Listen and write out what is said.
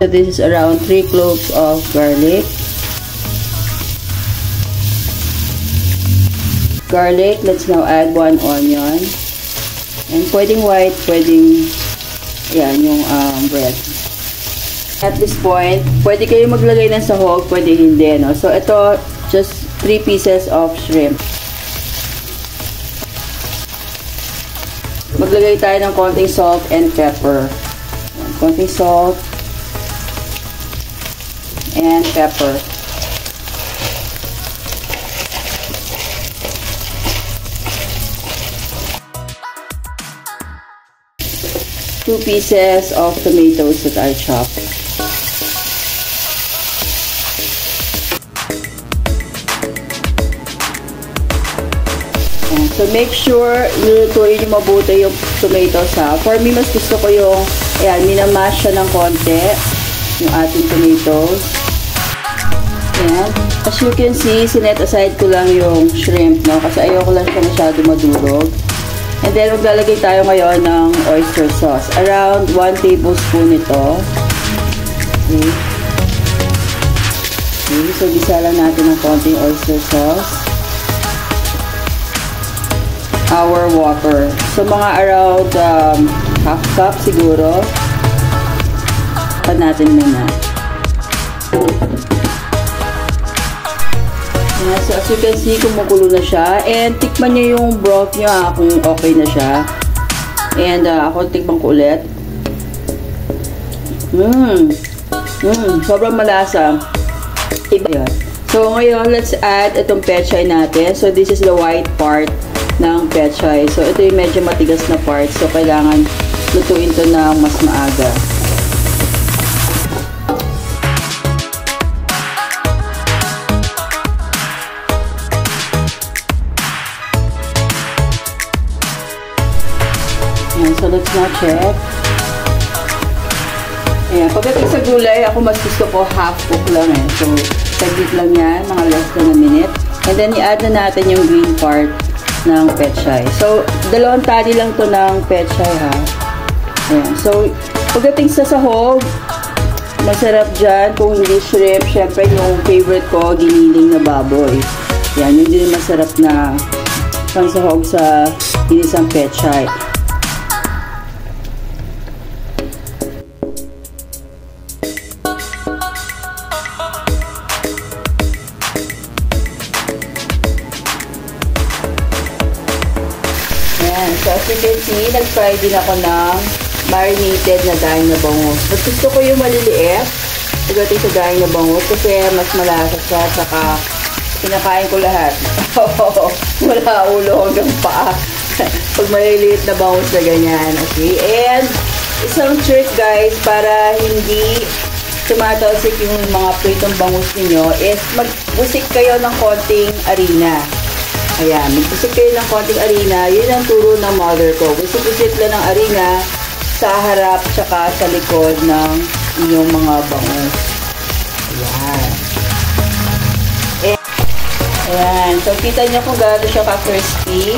So this is around 3 cloves of garlic. Garlic, let's now add 1 onion. And pwedeng white, pwedeng yan, yung um, bread. At this point, pwede kayo maglagay ng sahog, pwede hindi, no? So, ito, just 3 pieces of shrimp. Maglagay tayo ng konting salt and pepper. Konting salt, and pepper. Two pieces of tomatoes that I chopped. So make sure nilutuin nyo mabuti yung tomatoes ha. For me, mas gusto ko yung, ayan, minamash siya ng konti yung ating tomatoes. Ayan. As you can see, sinet aside ko lang yung shrimp, no? Kasi ayoko lang siya masyado madurog. And then, maglalagay tayo ngayon ng oyster sauce. Around 1 tablespoon ito. Okay. Okay, so gisa lang natin ng konting oyster sauce. Our water. So, mga around um, half cup siguro. Pa natin muna. So as you can see, kumukulo na siya. And tikman niyo yung broth niya ah, kung okay na siya. And uh, ako tikman ko ulit. Mmm. Mmm. Sobrang malasa. Iba yun. So ngayon, let's add itong pechay natin. So this is the white part ng pechay. So ito yung medyo matigas na part. So kailangan lutuin to na mas maaga. So let's now check. Ayan, pagdating sa gulay, ako mas gusto ko half cook lang eh. So, saglit lang yan, mga less than a minute. And then, i-add na natin yung green part ng pechay. So, dalawang tali lang to ng pechay ha. Ayan. So, pagdating sa sahog, masarap dyan. Kung hindi shrimp, syempre yung favorite ko, giniling na baboy. Yan, yun din masarap na pang sahog sa inisang pechay. Nag-fry din ako ng marinated na daing na bangus. But gusto ko yung maliliit. Pagdating sa daing na bangus kasi mas malasa siya. Saka, kinakain ko lahat. Wala ulo hanggang paa. Pag maliliit na bangus na ganyan. Okay? And, isang trick guys, para hindi tumatalsik yung mga pritong bangus ninyo is magbusik kayo ng konting arena. Ayan, magpusik kayo ng konting arena. Yun ang turo ng mother ko. Busik-busik lang ng arena sa harap tsaka sa likod ng inyong mga bangus. Ayan. Ayan. So, kita nyo kung gaano siya ka-crispy.